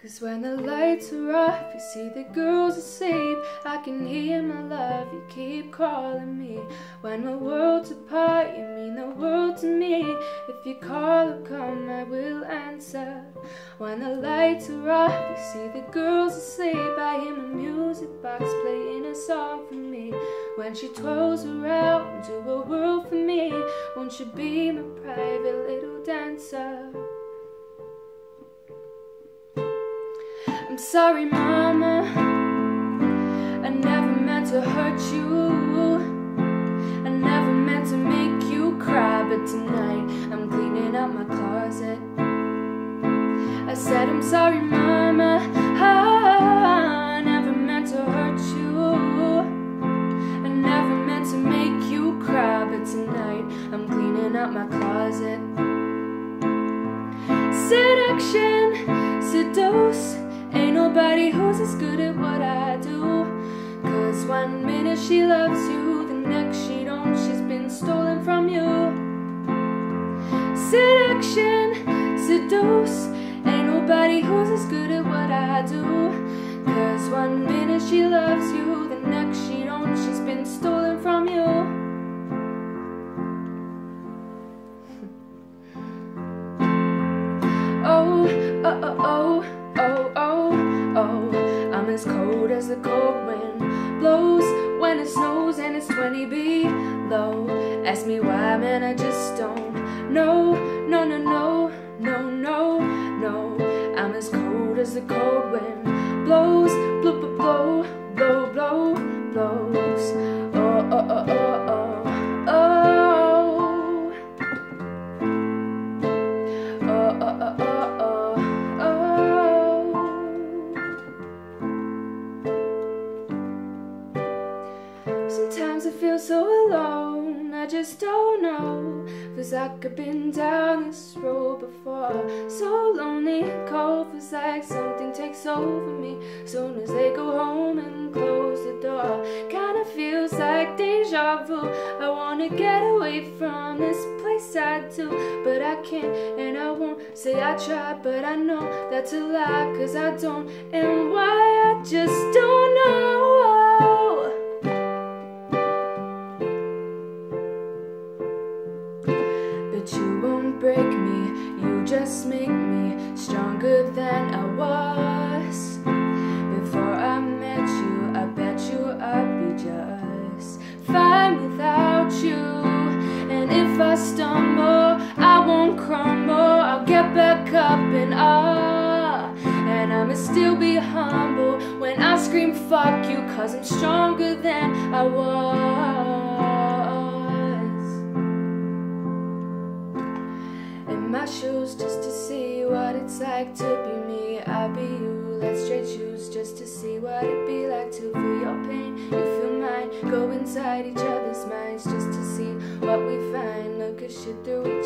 Cause when the lights are off, you see the girls asleep. I can hear my love, you keep calling me. When the world's apart, you mean the world to me. If you call or come, I will answer. When the lights are off, you see the girls asleep. I hear my music box playing a song for me. When she twirls around, do a whirl for me. Won't you be my private little dancer? I'm sorry, Mama. I never meant to hurt you. I never meant to make you cry, but tonight I'm cleaning out my closet. I said, I'm sorry, Mama. I never meant to hurt you. I never meant to make you cry, but tonight I'm cleaning out my closet. Seduction, seduce. Nobody who's as good at what I do. Cause one minute she loves you The next she don't, she's been stolen from you. Seduction, seduce Ain't nobody who's as good at what I do. Cause one minute she loves you it's 20 below Ask me why, man, I just don't know. No, no, no, no, no, no just don't know. Feels like I've been down this road before. So lonely cold, feels like something takes over me. Soon as they go home and close the door Kinda feels like deja vu. I wanna get away from this place I do But I can't and I won't say I tried But I know that's a lie. Cause I don't And why I just just make me stronger than I was. Before I met you, I bet you I'd be just fine without you. And if I stumble, I won't crumble, I'll get back up and ah. And I'ma still be humble when I scream fuck you, cause I'm stronger than I was. Just to see what it's like to be me. I'll be you, let's trade shoes just to see what it'd be like to feel your pain. You feel mine, go inside each other's minds just to see what we find. Look at shit through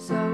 So